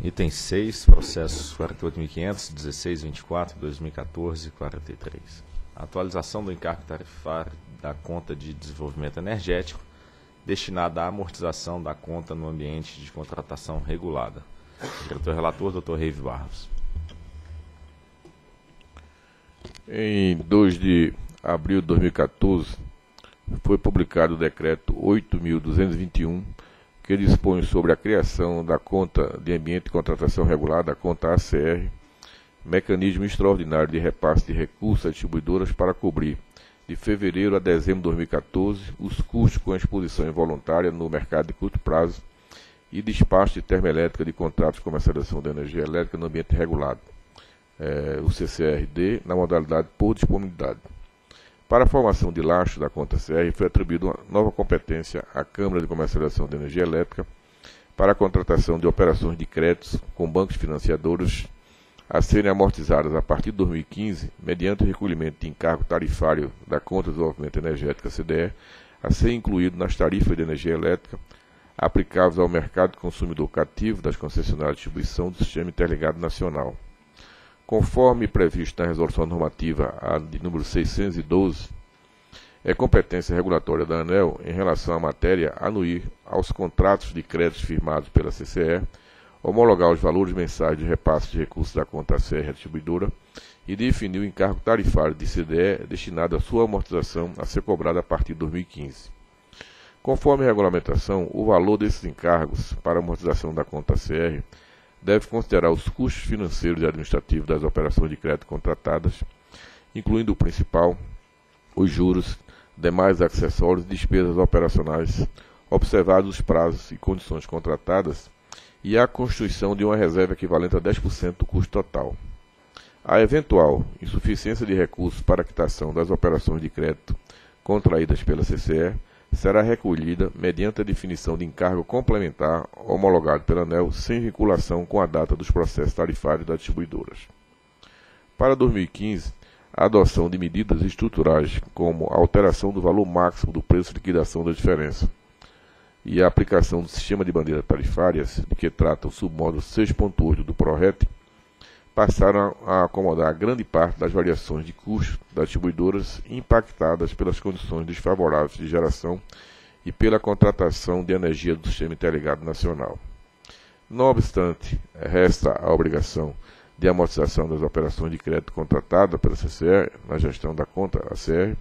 Item 6, processos 48.500, 1624, 2014 43. Atualização do encargo tarifário da conta de desenvolvimento energético destinada à amortização da conta no ambiente de contratação regulada. Diretor relator, Dr. Reive Barros. Em 2 de abril de 2014, foi publicado o decreto 8.221 que dispõe sobre a criação da conta de ambiente de contratação regulada, a conta ACR, mecanismo extraordinário de repasse de recursos a distribuidoras para cobrir, de fevereiro a dezembro de 2014, os custos com a exposição involuntária no mercado de curto prazo e despacho de termoelétrica de contratos de comercialização de energia elétrica no ambiente regulado, é, o CCRD, na modalidade por disponibilidade. Para a formação de laço da conta CR, foi atribuída uma nova competência à Câmara de Comercialização de Energia Elétrica para a contratação de operações de créditos com bancos financiadores a serem amortizadas a partir de 2015, mediante o recolhimento de encargo tarifário da Conta de Desenvolvimento Energético CDE, a ser incluído nas tarifas de energia elétrica aplicáveis ao mercado consumidor cativo das concessionárias de distribuição do Sistema Interligado Nacional. Conforme previsto na Resolução Normativa de número 612, é competência regulatória da ANEL em relação à matéria anuir aos contratos de créditos firmados pela CCE, homologar os valores mensais de repasse de recursos da conta CR distribuidora e definir o encargo tarifário de CDE destinado à sua amortização a ser cobrada a partir de 2015. Conforme a regulamentação, o valor desses encargos para amortização da conta CR deve considerar os custos financeiros e administrativos das operações de crédito contratadas, incluindo o principal, os juros, demais acessórios e despesas operacionais, observados os prazos e condições contratadas e a constituição de uma reserva equivalente a 10% do custo total. A eventual insuficiência de recursos para a quitação das operações de crédito contraídas pela CCE será recolhida mediante a definição de encargo complementar homologado pela ANEL sem vinculação com a data dos processos tarifários das distribuidoras. Para 2015, a adoção de medidas estruturais como a alteração do valor máximo do preço de liquidação da diferença e a aplicação do sistema de bandeiras tarifárias, de que trata o submódulo 6.8 do PRORET, passaram a acomodar grande parte das variações de custos das distribuidoras impactadas pelas condições desfavoráveis de geração e pela contratação de energia do Sistema Interligado Nacional. Não obstante, resta a obrigação de amortização das operações de crédito contratada pela CCR na gestão da conta ACR,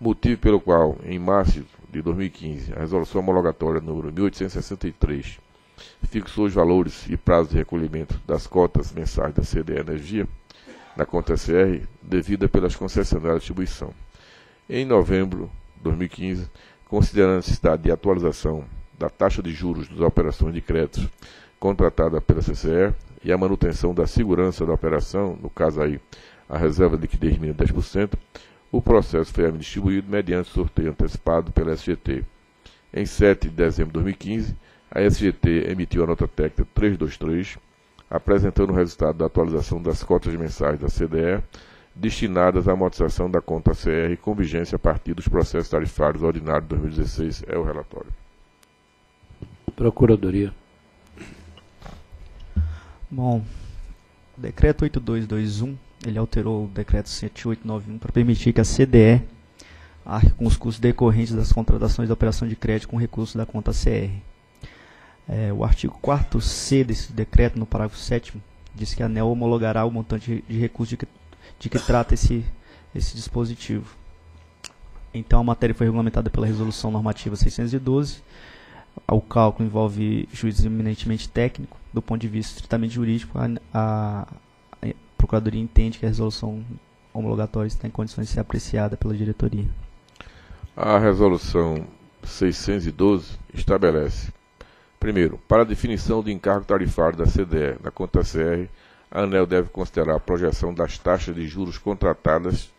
motivo pelo qual, em março de 2015, a resolução homologatória número 1863 fixou os valores e prazos de recolhimento das cotas mensais da CDE Energia na conta CR devida pelas concessionárias de distribuição. Em novembro de 2015, considerando a necessidade de atualização da taxa de juros das operações de créditos contratada pela CCE e a manutenção da segurança da operação, no caso aí a reserva de liquidez mínima de 10%, o processo foi distribuído mediante sorteio antecipado pela SGT. Em 7 de dezembro de 2015, a SGT emitiu a nota técnica 323, apresentando o resultado da atualização das cotas mensais da CDE, destinadas à amortização da conta CR com vigência a partir dos processos tarifários ordinários de 2016. É o relatório. Procuradoria. Bom, o decreto 8221, ele alterou o decreto 7891 para permitir que a CDE arque com os custos decorrentes das contratações de operação de crédito com recursos da conta CR. É, o artigo 4C desse decreto, no parágrafo 7 diz que a ANEL homologará o montante de recursos de que, de que trata esse, esse dispositivo. Então, a matéria foi regulamentada pela Resolução Normativa 612. O cálculo envolve juízes eminentemente técnico. Do ponto de vista estritamente jurídico, a, a, a Procuradoria entende que a resolução homologatória está em condições de ser apreciada pela diretoria. A Resolução 612 estabelece Primeiro, para a definição do encargo tarifário da CDE na conta CR, a ANEL deve considerar a projeção das taxas de juros contratadas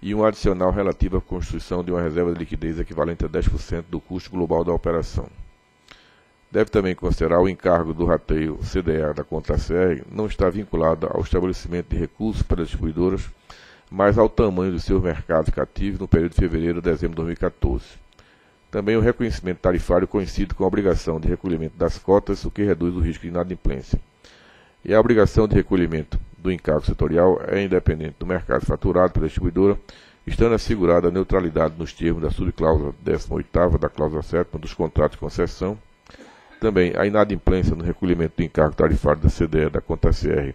e um adicional relativo à constituição de uma reserva de liquidez equivalente a 10% do custo global da operação. Deve também considerar o encargo do rateio CDA da conta CR não está vinculado ao estabelecimento de recursos para distribuidoras, mas ao tamanho dos seus mercados cativos no período de fevereiro a dezembro de 2014. Também o reconhecimento tarifário coincide com a obrigação de recolhimento das cotas, o que reduz o risco de inadimplência. e a obrigação de recolhimento do encargo setorial é independente do mercado faturado pela distribuidora, estando assegurada a neutralidade nos termos da subcláusula 18 da cláusula 7 dos contratos de concessão. Também a inadimplência no recolhimento do encargo tarifário da CDE da conta CR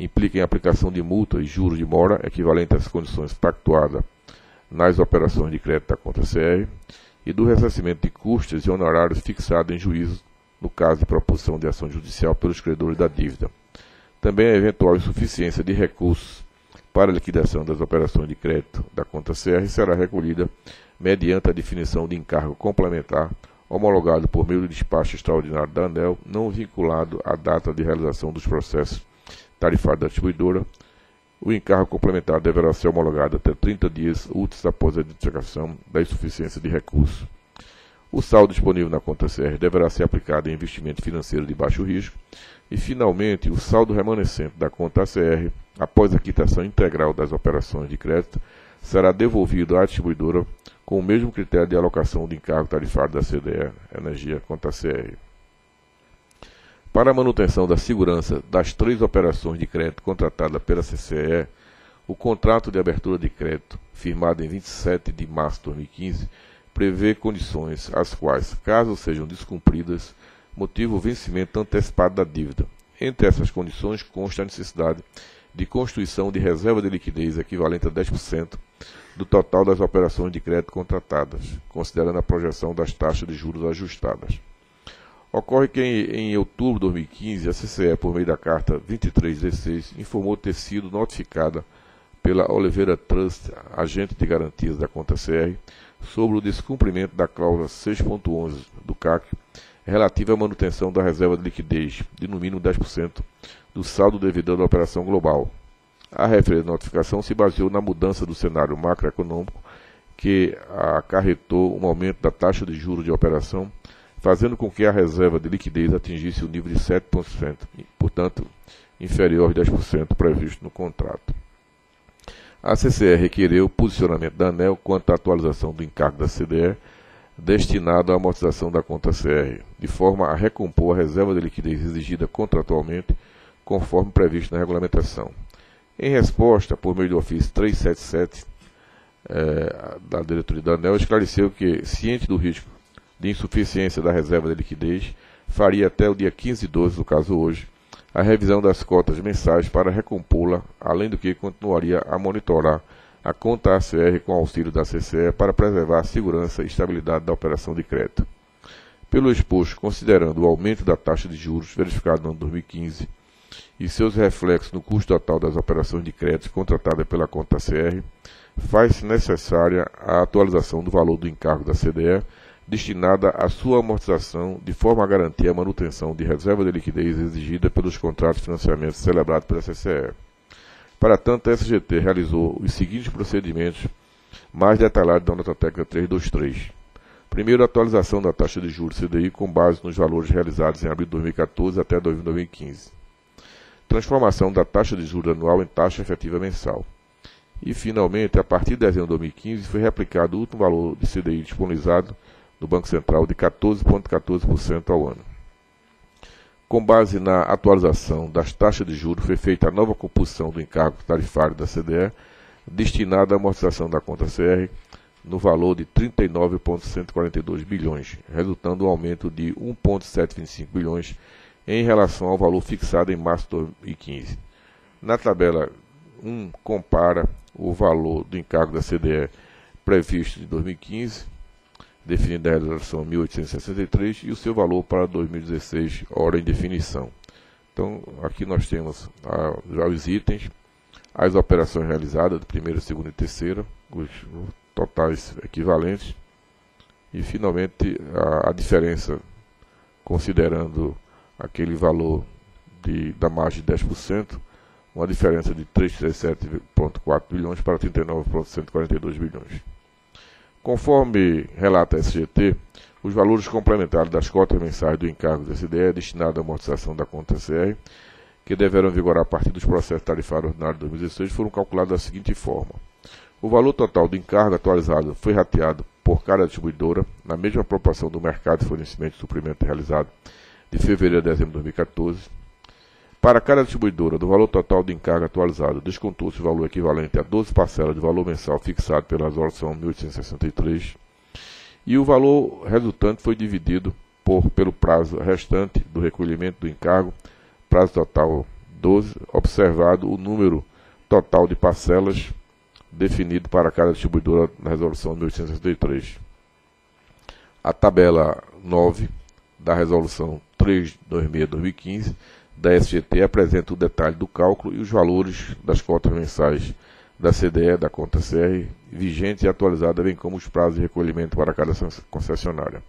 implica em aplicação de multa e juros de mora equivalente às condições pactuadas nas operações de crédito da conta CR e do ressarcimento de custos e honorários fixados em juízo no caso de proposição de ação judicial pelos credores da dívida. Também a eventual insuficiência de recursos para a liquidação das operações de crédito da conta CR será recolhida mediante a definição de encargo complementar homologado por meio do despacho extraordinário da ANEL, não vinculado à data de realização dos processos tarifários da distribuidora. O encargo complementar deverá ser homologado até 30 dias úteis após a identificação da insuficiência de recursos. O saldo disponível na conta CR deverá ser aplicado em investimento financeiro de baixo risco. E, finalmente, o saldo remanescente da conta CR, após a quitação integral das operações de crédito, será devolvido à distribuidora com o mesmo critério de alocação de encargo tarifário da CDE Energia conta CR. Para a manutenção da segurança das três operações de crédito contratadas pela CCE, o contrato de abertura de crédito, firmado em 27 de março de 2015, prevê condições as quais, caso sejam descumpridas, motiva o vencimento antecipado da dívida. Entre essas condições consta a necessidade de constituição de reserva de liquidez equivalente a 10% do total das operações de crédito contratadas, considerando a projeção das taxas de juros ajustadas. Ocorre que em, em outubro de 2015, a CCE, por meio da carta 2316, informou ter sido notificada pela Oliveira Trust, agente de garantias da conta CR, sobre o descumprimento da cláusula 6.11 do CAC relativa à manutenção da reserva de liquidez de no mínimo 10% do saldo devedor da operação global. A referida notificação se baseou na mudança do cenário macroeconômico que acarretou um aumento da taxa de juros de operação, fazendo com que a reserva de liquidez atingisse o nível de 7%, portanto, inferior aos 10% previsto no contrato. A CCR requereu o posicionamento da ANEL quanto à atualização do encargo da CDE destinado à amortização da conta CR, de forma a recompor a reserva de liquidez exigida contratualmente, conforme previsto na regulamentação. Em resposta, por meio do ofício 377 eh, da diretoria da ANEL, esclareceu que, ciente do risco de insuficiência da reserva de liquidez, faria até o dia 15 de 12, no caso hoje, a revisão das cotas mensais para recompô-la, além do que continuaria a monitorar a conta ACR com auxílio da CCE para preservar a segurança e estabilidade da operação de crédito. Pelo exposto, considerando o aumento da taxa de juros verificado no ano 2015 e seus reflexos no custo total das operações de crédito contratadas pela conta ACR, faz-se necessária a atualização do valor do encargo da CDE destinada à sua amortização, de forma a garantir a manutenção de reserva de liquidez exigida pelos contratos de financiamento celebrados pela CCE. Para tanto, a SGT realizou os seguintes procedimentos mais detalhados da nota técnica 323. Primeiro, a atualização da taxa de juros CDI com base nos valores realizados em abril de 2014 até 2015. Transformação da taxa de juros anual em taxa efetiva mensal. E, finalmente, a partir de dezembro de 2015, foi replicado o último valor de CDI disponibilizado do Banco Central de 14,14% ,14 ao ano. Com base na atualização das taxas de juros, foi feita a nova composição do encargo tarifário da CDE, destinada à amortização da conta CR, no valor de 39,142 bilhões, resultando um aumento de 1,725 bilhões em relação ao valor fixado em março de 2015. Na tabela 1, compara o valor do encargo da CDE previsto de 2015 definida a realização 1863 e o seu valor para 2016, hora em definição. Então, aqui nós temos ah, já os itens, as operações realizadas, de primeira, segunda e terceira, os totais equivalentes, e finalmente a, a diferença, considerando aquele valor de, da margem de 10%, uma diferença de 337,4 bilhões para 39,142 bilhões. Conforme relata a SGT, os valores complementares das cotas mensais do encargo da SDE destinado à amortização da conta CR, que deverão vigorar a partir dos processos tarifários ordinários de 2016, foram calculados da seguinte forma. O valor total do encargo atualizado foi rateado por cada distribuidora, na mesma proporção do mercado de fornecimento e suprimento realizado de fevereiro a dezembro de 2014. Para cada distribuidora, do valor total de encargo atualizado, descontou-se o valor equivalente a 12 parcelas de valor mensal fixado pela resolução 1863 e o valor resultante foi dividido por, pelo prazo restante do recolhimento do encargo, prazo total 12, observado o número total de parcelas definido para cada distribuidora na resolução 1863. A tabela 9 da resolução 326-2015 da SGT apresenta o detalhe do cálculo e os valores das cotas mensais da CDE, da conta CR, vigentes e atualizadas, bem como os prazos de recolhimento para cada concessionária.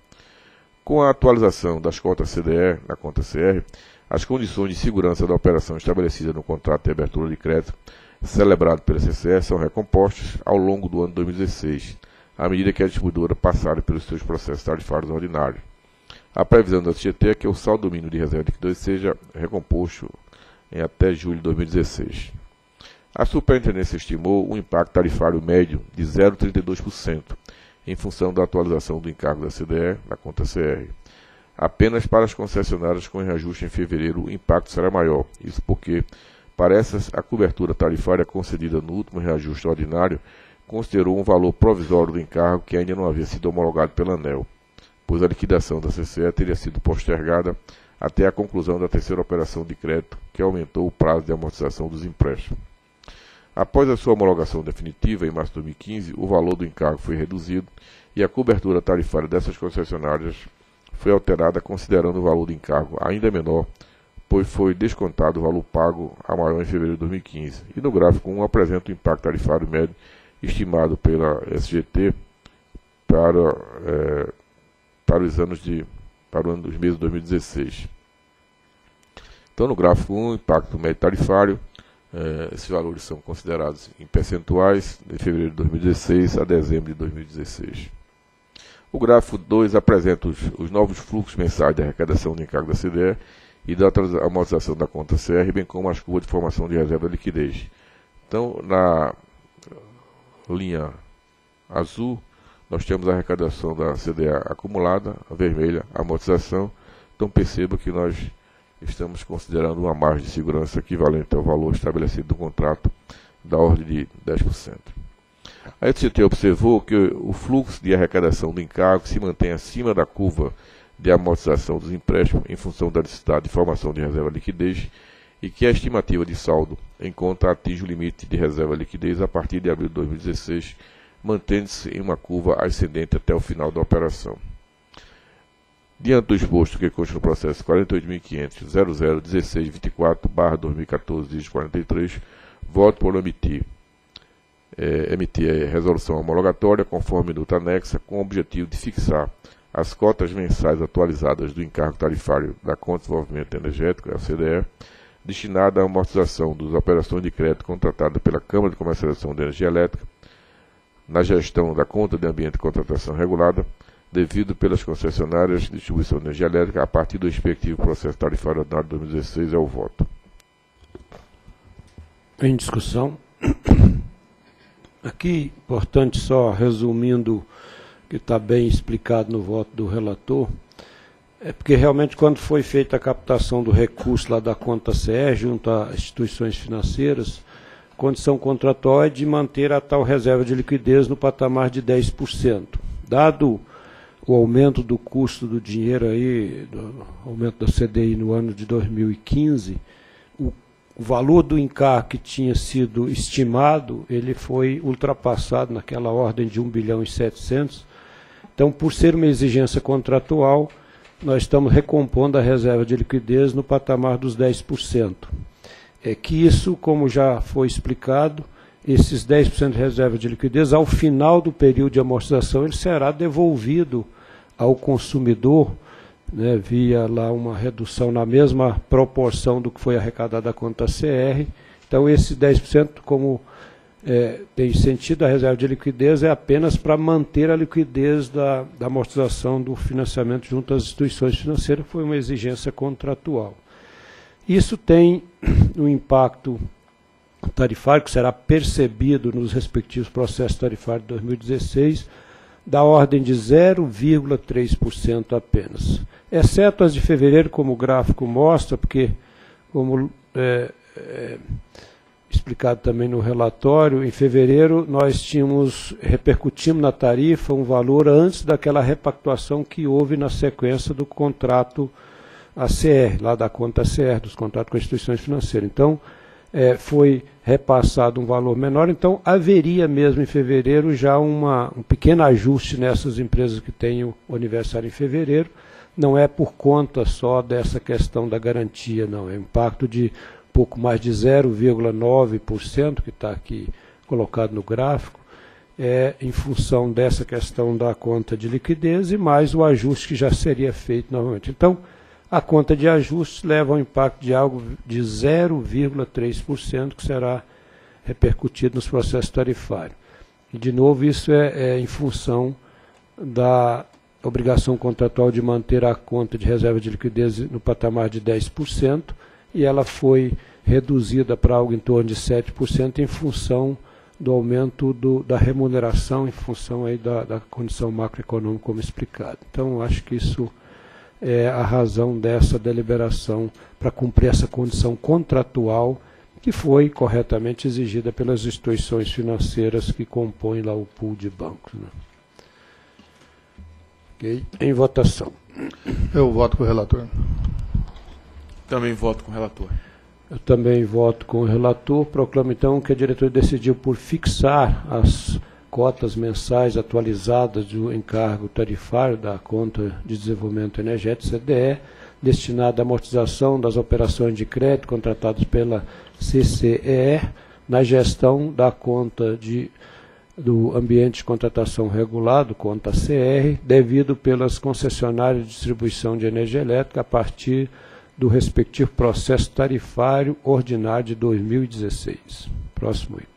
Com a atualização das cotas CDE na conta CR, as condições de segurança da operação estabelecidas no contrato de abertura de crédito celebrado pela CCE são recompostas ao longo do ano 2016, à medida que a distribuidora passar pelos seus processos tarifários ordinários. A previsão da CGT é que o saldo mínimo de reserva de liquidez seja recomposto em até julho de 2016. A superintendência estimou um impacto tarifário médio de 0,32%, em função da atualização do encargo da CDE na conta CR. Apenas para as concessionárias com reajuste em fevereiro o impacto será maior. Isso porque, para essas, a cobertura tarifária concedida no último reajuste ordinário considerou um valor provisório do encargo que ainda não havia sido homologado pela ANEL pois a liquidação da CCE teria sido postergada até a conclusão da terceira operação de crédito, que aumentou o prazo de amortização dos empréstimos. Após a sua homologação definitiva, em março de 2015, o valor do encargo foi reduzido e a cobertura tarifária dessas concessionárias foi alterada considerando o valor do encargo ainda menor, pois foi descontado o valor pago a maior em fevereiro de 2015. E no gráfico 1 apresenta o impacto tarifário médio estimado pela SGT para é, para os anos de para o ano dos meses de 2016. Então, no gráfico 1, impacto médio tarifário, eh, esses valores são considerados em percentuais de fevereiro de 2016 a dezembro de 2016. O gráfico 2 apresenta os, os novos fluxos mensais de arrecadação de encargo da CDE e da amortização da conta CR, bem como as curvas de formação de reserva de liquidez. Então, na linha azul, nós temos a arrecadação da CDA acumulada, a vermelha, a amortização. Então perceba que nós estamos considerando uma margem de segurança equivalente ao valor estabelecido no contrato da ordem de 10%. A ETCT observou que o fluxo de arrecadação do encargo se mantém acima da curva de amortização dos empréstimos em função da necessidade de formação de reserva de liquidez e que a estimativa de saldo em conta atinge o limite de reserva de liquidez a partir de abril de 2016 mantendo-se em uma curva ascendente até o final da operação. Diante do exposto que consta no processo 48.500.00.1624-2014-43, voto por emitir, é, emitir a resolução homologatória conforme minuta anexa, com o objetivo de fixar as cotas mensais atualizadas do encargo tarifário da Conta de Desenvolvimento Energético, a CDE, destinada à amortização das operações de crédito contratadas pela Câmara de Comercialização de Energia Elétrica na gestão da conta de ambiente e contratação regulada, devido pelas concessionárias de distribuição de energia elétrica a partir do respectivo processo tarifário de 2016 é o voto. Em discussão. Aqui, importante só resumindo, que está bem explicado no voto do relator, é porque realmente quando foi feita a captação do recurso lá da conta CE junto a instituições financeiras, condição contratual é de manter a tal reserva de liquidez no patamar de 10%. Dado o aumento do custo do dinheiro aí, do aumento da CDI no ano de 2015, o, valor do encargo que tinha sido estimado, ele foi ultrapassado naquela ordem de 1 bilhão e 700. Então, por ser uma exigência contratual, nós estamos recompondo a reserva de liquidez no patamar dos 10% é que isso, como já foi explicado, esses 10% de reserva de liquidez, ao final do período de amortização, ele será devolvido ao consumidor, né, via lá uma redução na mesma proporção do que foi arrecadado da conta CR. Então, esse 10%, como é, tem sentido, a reserva de liquidez é apenas para manter a liquidez da, da amortização do financiamento junto às instituições financeiras, foi uma exigência contratual. Isso tem um impacto tarifário que será percebido nos respectivos processos tarifários de 2016, da ordem de 0,3% apenas. Exceto as de fevereiro, como o gráfico mostra, porque, como é, é, explicado também no relatório, em fevereiro nós tínhamos, repercutimos na tarifa um valor antes daquela repactuação que houve na sequência do contrato ACR, lá da conta ACR, dos contratos com instituições financeiras. Então, é, foi repassado um valor menor, então haveria mesmo em fevereiro já uma, um pequeno ajuste nessas empresas que têm o aniversário em fevereiro. Não é por conta só dessa questão da garantia, não. É um impacto de pouco mais de 0,9%, que está aqui colocado no gráfico, é em função dessa questão da conta de liquidez e mais o ajuste que já seria feito novamente. Então, a conta de ajustes leva ao impacto de algo de 0,3% que será repercutido nos processos tarifários. E, de novo, isso é, é em função da obrigação contratual de manter a conta de reserva de liquidez no patamar de 10%, e ela foi reduzida para algo em torno de 7% em função do aumento do, da remuneração, em função aí da, da condição macroeconômica, como explicado. Então, acho que isso é a razão dessa deliberação para cumprir essa condição contratual que foi corretamente exigida pelas instituições financeiras que compõem lá o pool de bancos. Né? Okay. Em votação. Eu voto com o relator. Também voto com o relator. Eu também voto com o relator. Proclamo então que a diretoria decidiu por fixar as cotas mensais atualizadas do encargo tarifário da conta de desenvolvimento energético, CDE, destinada à amortização das operações de crédito contratadas pela CCER na gestão da conta de, do ambiente de contratação regulado, conta CR, devido pelas concessionárias de distribuição de energia elétrica a partir do respectivo processo tarifário ordinário de 2016. Próximo item.